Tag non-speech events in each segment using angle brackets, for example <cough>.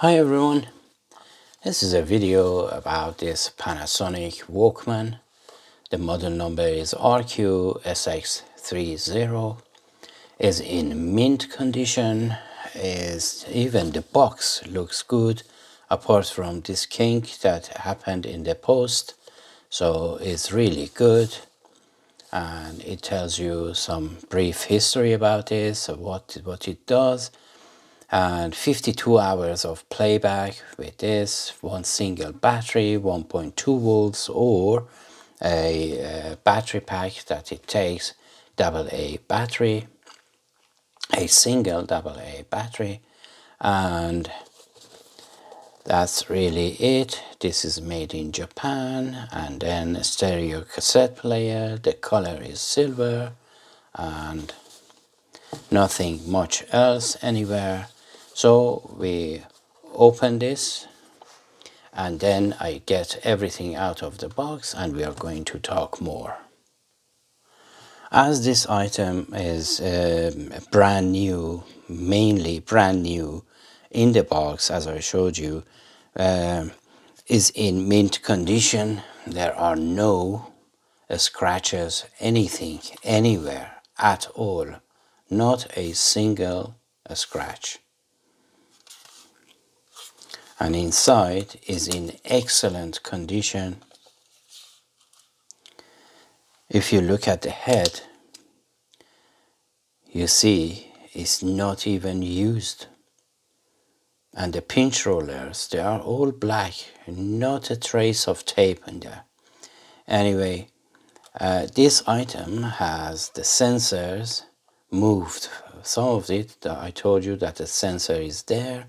Hi everyone, this is a video about this Panasonic Walkman. The model number is RQ-SX30. is in mint condition, is even the box looks good apart from this kink that happened in the post. So it's really good and it tells you some brief history about this, what, what it does and 52 hours of playback with this one single battery 1.2 volts or a, battery pack that it takes double A battery a single double A battery and that's really it. This is made in Japan and then stereo cassette player. The color is silver and nothing much else anywhere so we open this and then I get everything out of the box and we are going to talk more. As this item is uh, brand new, mainly brand new in the box as I showed you, uh, is in mint condition. There are no scratches, anything, anywhere at all. Not a single scratch and inside is in excellent condition. If you look at the head, you see it's not even used. And the pinch rollers, they are all black, not a trace of tape in there. Anyway, uh, this item has the sensors moved. Some of it, I told you that the sensor is there,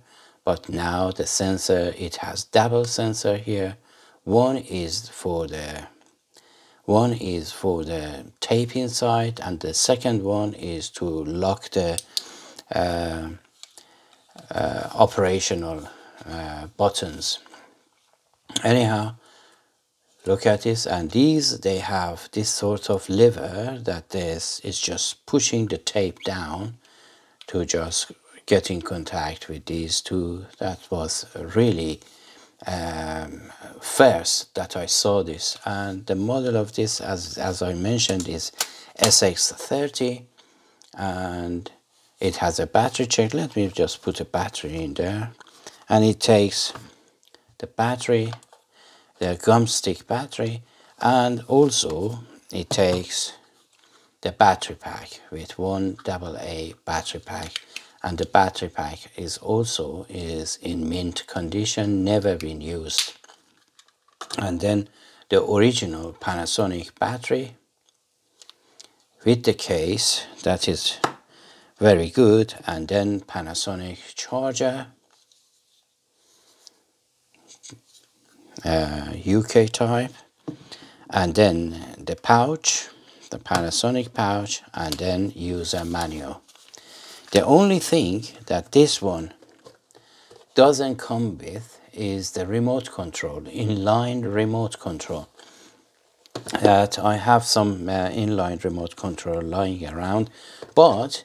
but now the sensor it has double sensor here. One is for the one is for the tape inside and the second one is to lock the uh, uh, operational uh, buttons. Anyhow look at this and these they have this sort of lever that this is just pushing the tape down to just get in contact with these two. That was really um, first that I saw this. And the model of this, as, as I mentioned, is SX30 and it has a battery check. Let me just put a battery in there. And it takes the battery, the gum stick battery, and also it takes the battery pack with one double A battery pack and the battery pack is also is in mint condition never been used. And then the original Panasonic battery with the case that is very good and then Panasonic charger uh, UK type and then the pouch the Panasonic pouch and then user manual the only thing that this one doesn't come with is the remote control, inline remote control. That I have some uh, inline remote control lying around, but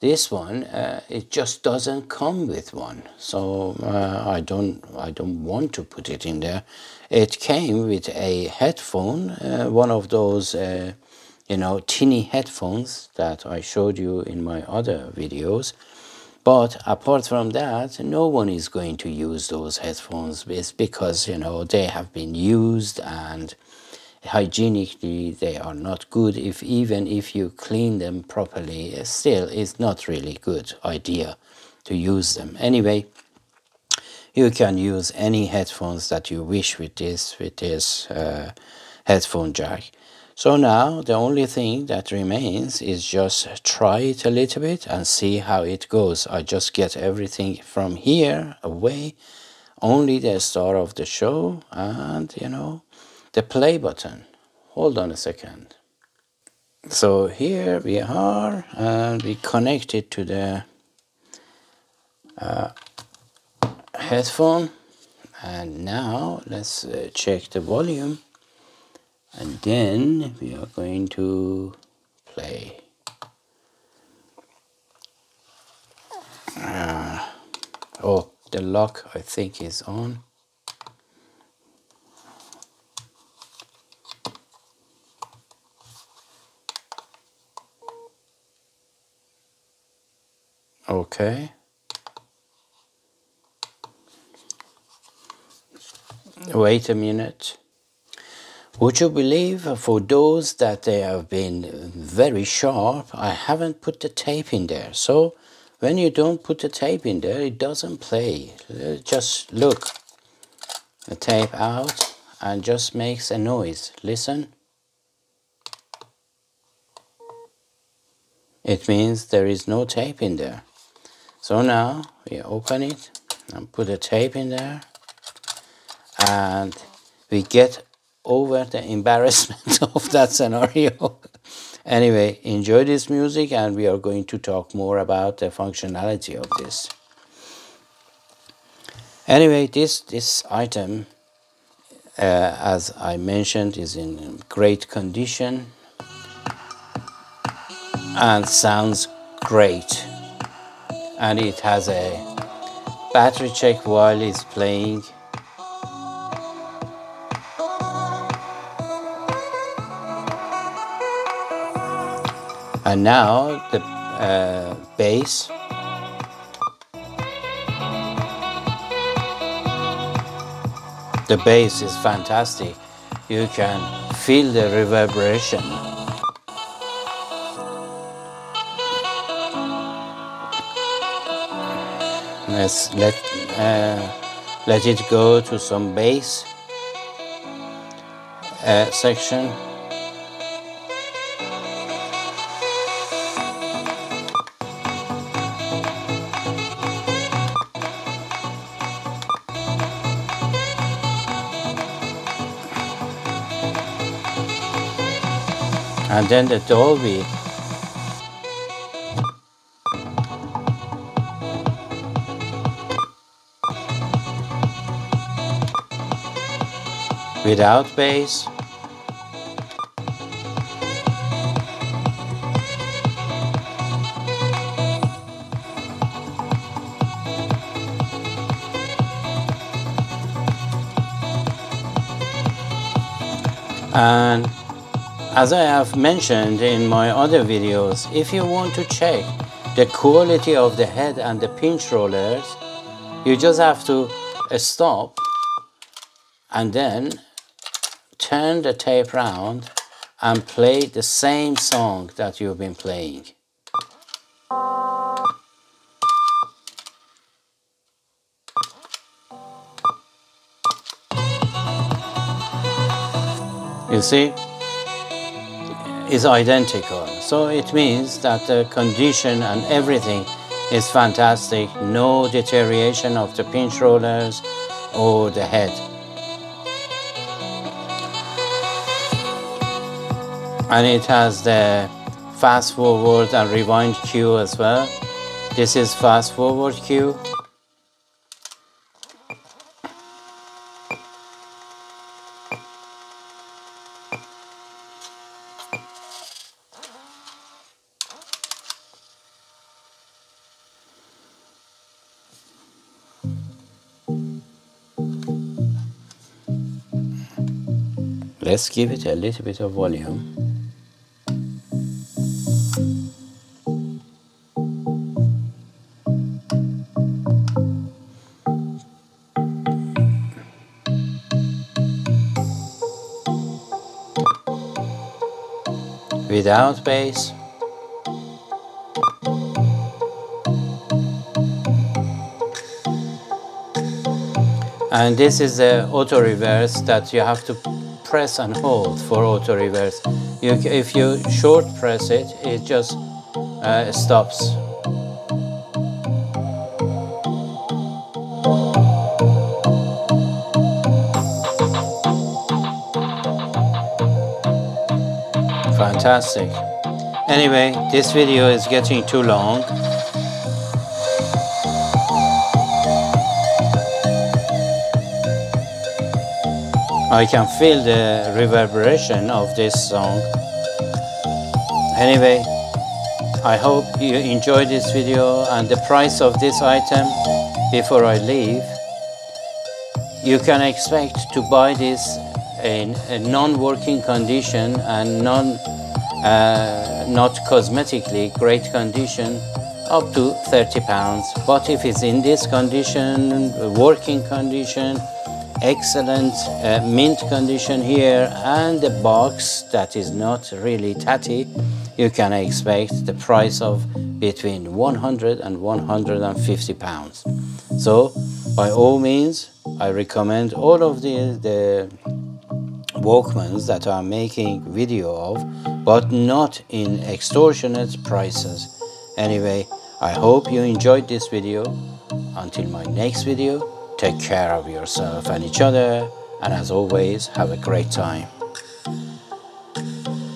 this one uh, it just doesn't come with one so uh, I don't I don't want to put it in there it came with a headphone uh, one of those uh, you know, tinny headphones that I showed you in my other videos. But apart from that, no one is going to use those headphones It's because, you know, they have been used and hygienically they are not good. If even if you clean them properly, still it's not really good idea to use them. Anyway, you can use any headphones that you wish with this, with this uh, headphone jack. So now the only thing that remains is just try it a little bit and see how it goes. I just get everything from here away, only the star of the show and you know, the play button. Hold on a second. So here we are and we connect it to the uh, headphone and now let's uh, check the volume and then we are going to play. Uh, oh the lock I think is on. Okay. Wait a minute would you believe for those that they have been very sharp I haven't put the tape in there. So when you don't put the tape in there it doesn't play. Uh, just look. The tape out and just makes a noise. Listen. It means there is no tape in there. So now we open it and put the tape in there. And we get over the embarrassment <laughs> of that scenario. anyway, enjoy this music and we are going to talk more about the functionality of this. Anyway, this, this item, uh, as I mentioned, is in great condition and sounds great and it has a battery check while it's playing and now the uh, bass. The bass is fantastic. You can feel the reverberation. Let's let uh, let it go to some bass uh, section and then the Dolby without bass. And as I have mentioned in my other videos, if you want to check the quality of the head and the pinch rollers, you just have to uh, stop and then turn the tape round and play the same song that you've been playing. You see? Is identical. So it means that the condition and everything is fantastic. No deterioration of the pinch rollers or the head. And it has the fast forward and rewind cue as well. This is fast forward cue. Let's give it a little bit of volume. Without bass. And this is the auto reverse that you have to press and hold for auto reverse. You, if you short press it, it just uh, stops. Fantastic. Anyway, this video is getting too long. I can feel the reverberation of this song. Anyway, I hope you enjoyed this video and the price of this item before I leave, you can expect to buy this in a non-working condition and non, uh, not cosmetically great condition up to 30 pounds. But if it's in this condition, working condition, excellent uh, mint condition here and the box that is not really tatty, you can expect the price of between 100 and 150 pounds. So by all means, I recommend all of the, the Walkmans that I'm making video of, but not in extortionate prices. Anyway, I hope you enjoyed this video. Until my next video, take care of yourself and each other, and as always, have a great time.